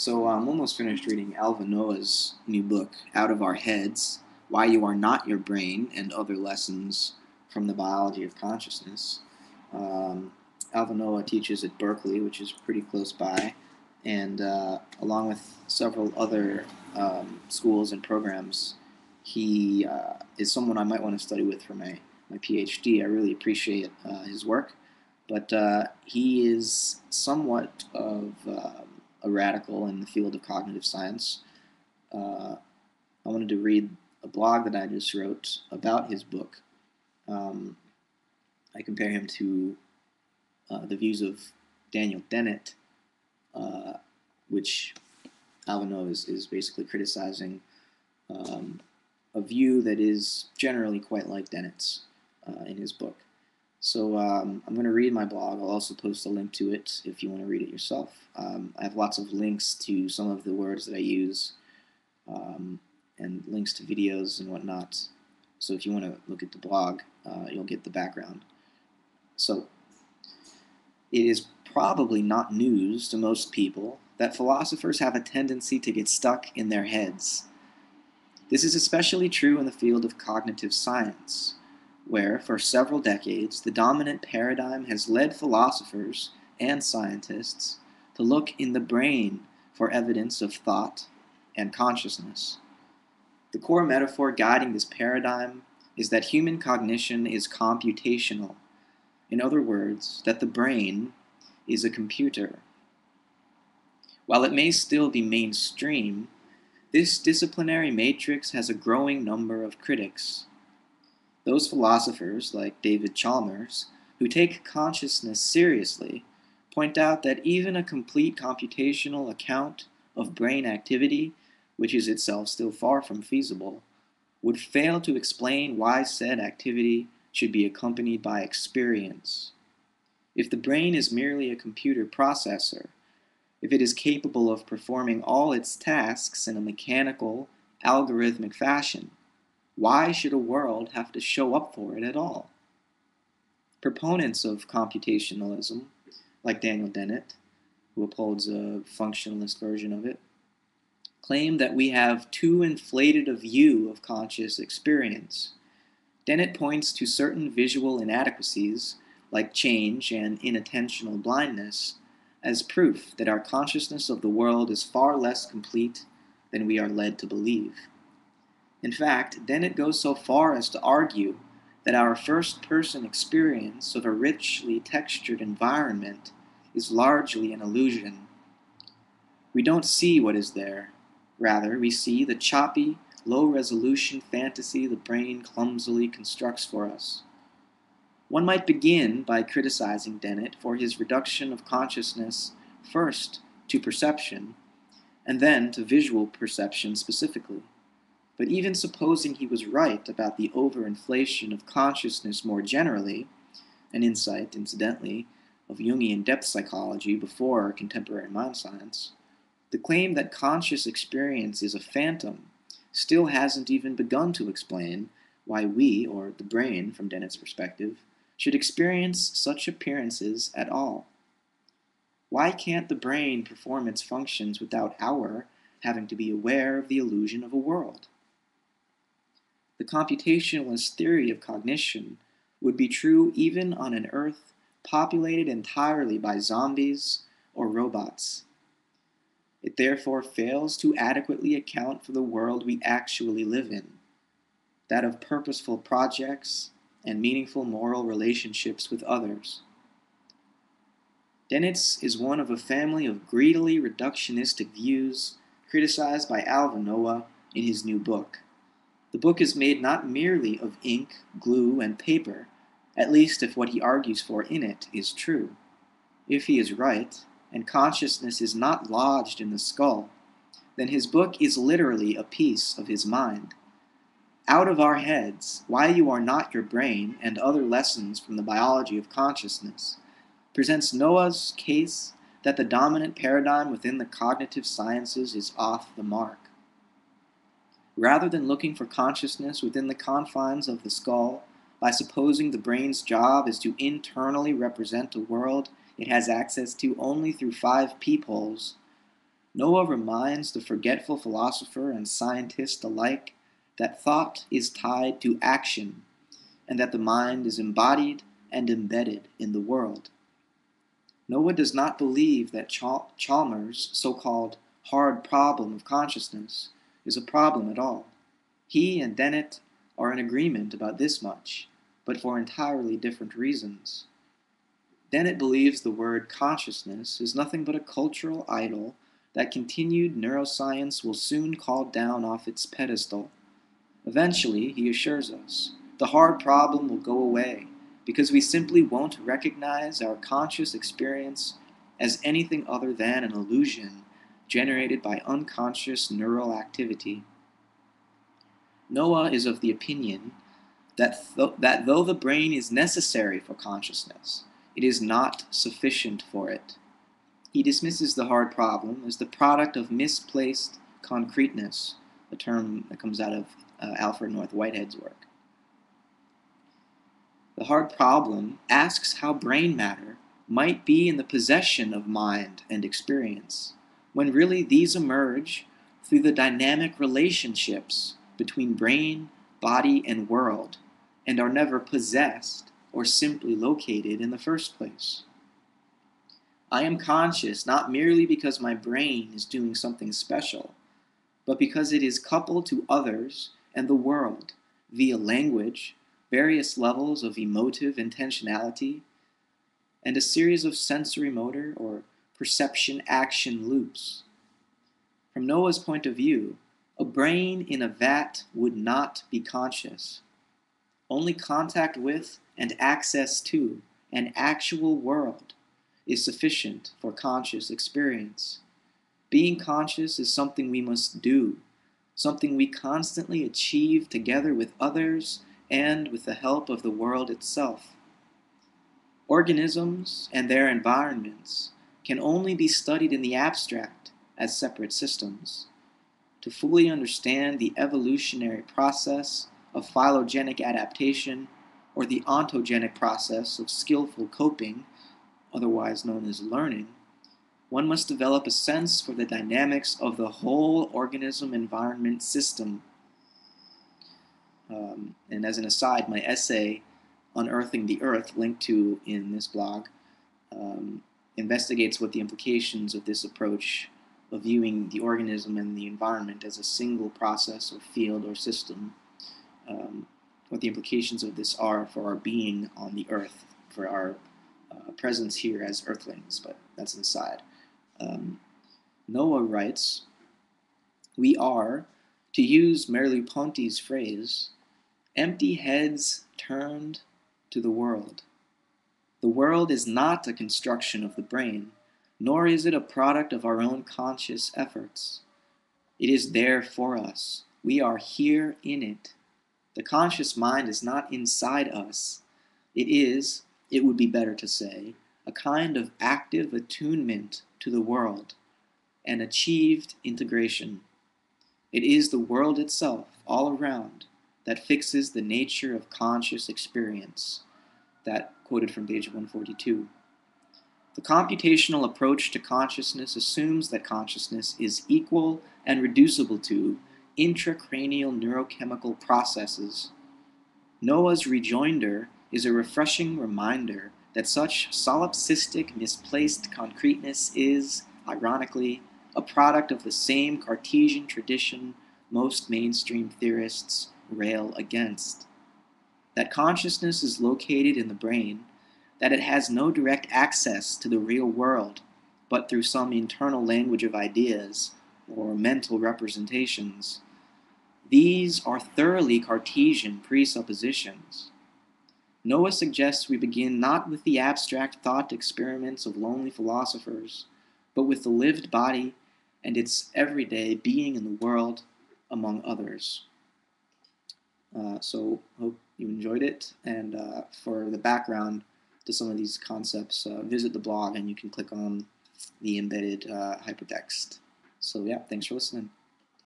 So I'm almost finished reading Alva Noë's new book, Out of Our Heads Why You Are Not Your Brain and Other Lessons from the Biology of Consciousness. Um, Alva Noë teaches at Berkeley, which is pretty close by, and uh, along with several other um, schools and programs, he uh, is someone I might want to study with for my, my PhD. I really appreciate uh, his work, but uh, he is somewhat of um, a radical in the field of cognitive science. Uh, I wanted to read a blog that I just wrote about his book. Um, I compare him to uh, the views of Daniel Dennett, uh, which Alva Noë is, is basically criticizing um, a view that is generally quite like Dennett's uh, in his book. So um, I'm going to read my blog. I'll also post a link to it if you want to read it yourself. Um, I have lots of links to some of the words that I use um, and links to videos and whatnot. So if you want to look at the blog, uh, you'll get the background. So it is probably not news to most people that philosophers have a tendency to get stuck in their heads. This is especially true in the field of cognitive science where, for several decades, the dominant paradigm has led philosophers and scientists to look in the brain for evidence of thought and consciousness. The core metaphor guiding this paradigm is that human cognition is computational. In other words, that the brain is a computer. While it may still be mainstream, this disciplinary matrix has a growing number of critics. Those philosophers, like David Chalmers, who take consciousness seriously, point out that even a complete computational account of brain activity, which is itself still far from feasible, would fail to explain why said activity should be accompanied by experience. If the brain is merely a computer processor, if it is capable of performing all its tasks in a mechanical, algorithmic fashion, why should a world have to show up for it at all? Proponents of computationalism, like Daniel Dennett, who upholds a functionalist version of it, claim that we have too inflated a view of conscious experience. Dennett points to certain visual inadequacies, like change and inattentional blindness, as proof that our consciousness of the world is far less complete than we are led to believe. In fact, Dennett goes so far as to argue that our first person experience of a richly textured environment is largely an illusion. We don't see what is there. Rather, we see the choppy, low resolution fantasy the brain clumsily constructs for us. One might begin by criticizing Dennett for his reduction of consciousness first to perception, and then to visual perception specifically. But even supposing he was right about the overinflation of consciousness more generally, an insight, incidentally, of Jungian depth psychology before contemporary mind science, the claim that conscious experience is a phantom still hasn't even begun to explain why we, or the brain from Dennett's perspective, should experience such appearances at all. Why can't the brain perform its functions without our having to be aware of the illusion of a world? The computationalist theory of cognition would be true even on an Earth populated entirely by zombies or robots. It therefore fails to adequately account for the world we actually live in, that of purposeful projects and meaningful moral relationships with others. Dennett's is one of a family of greedily reductionistic views criticized by Alva Noë in his new book. The book is made not merely of ink, glue, and paper, at least if what he argues for in it is true. If he is right, and consciousness is not lodged in the skull, then his book is literally a piece of his mind. Out of Our Heads Why You Are Not Your Brain and Other Lessons from the Biology of Consciousness presents Noë's case that the dominant paradigm within the cognitive sciences is off the mark. Rather than looking for consciousness within the confines of the skull, by supposing the brain's job is to internally represent a world it has access to only through five peepholes, Noë reminds the forgetful philosopher and scientist alike that thought is tied to action and that the mind is embodied and embedded in the world. Noë does not believe that Chalmers' so called hard problem of consciousness is a problem at all. He and Dennett are in agreement about this much, but for entirely different reasons. Dennett believes the word consciousness is nothing but a cultural idol that continued neuroscience will soon call down off its pedestal. Eventually, he assures us, the hard problem will go away because we simply won't recognize our conscious experience as anything other than an illusion generated by unconscious neural activity. Noë is of the opinion that, th- that though the brain is necessary for consciousness, it is not sufficient for it. He dismisses the hard problem as the product of misplaced concreteness, a term that comes out of uh, Alfred North Whitehead's work. The hard problem asks how brain matter might be in the possession of mind and experience, when really these emerge through the dynamic relationships between brain, body, and world, and are never possessed or simply located in the first place. I am conscious not merely because my brain is doing something special, but because it is coupled to others and the world via language, various levels of emotive intentionality, and a series of sensory motor or perception action loops. From Noë's point of view, a brain in a vat would not be conscious. Only contact with and access to an actual world is sufficient for conscious experience. Being conscious is something we must do, something we constantly achieve together with others and with the help of the world itself. Organisms and their environments can only be studied in the abstract as separate systems. To fully understand the evolutionary process of phylogenetic adaptation or the ontogenic process of skillful coping, otherwise known as learning, one must develop a sense for the dynamics of the whole organism environment system um, and as an aside, my essay, Unearthing the Earth, linked to in this blog, um, investigates what the implications of this approach of viewing the organism and the environment as a single process or field or system, um, what the implications of this are for our being on the Earth, for our uh, presence here as Earthlings, but that's an aside. Um, Noë writes, We are, to use Merleau-Ponty's phrase, empty heads turned to the world. The world is not a construction of the brain, nor is it a product of our own conscious efforts. It is there for us. We are here in it. The conscious mind is not inside us. It is, it would be better to say, a kind of active attunement to the world, an achieved integration. It is the world itself, all around, that fixes the nature of conscious experience. That quoted from page 142. The computational approach to consciousness assumes that consciousness is equal and reducible to intracranial neurochemical processes. Noë's rejoinder is a refreshing reminder that such solipsistic misplaced concreteness is, ironically, a product of the same Cartesian tradition most mainstream theorists rail against. That consciousness is located in the brain, that it has no direct access to the real world, but through some internal language of ideas or mental representations. These are thoroughly Cartesian presuppositions. Noë suggests we begin not with the abstract thought experiments of lonely philosophers, but with the lived body and its everyday being in the world among others. Uh, so hope you enjoyed it. And uh, for the background to some of these concepts, uh, visit the blog and you can click on the embedded uh, hypertext. So yeah, thanks for listening.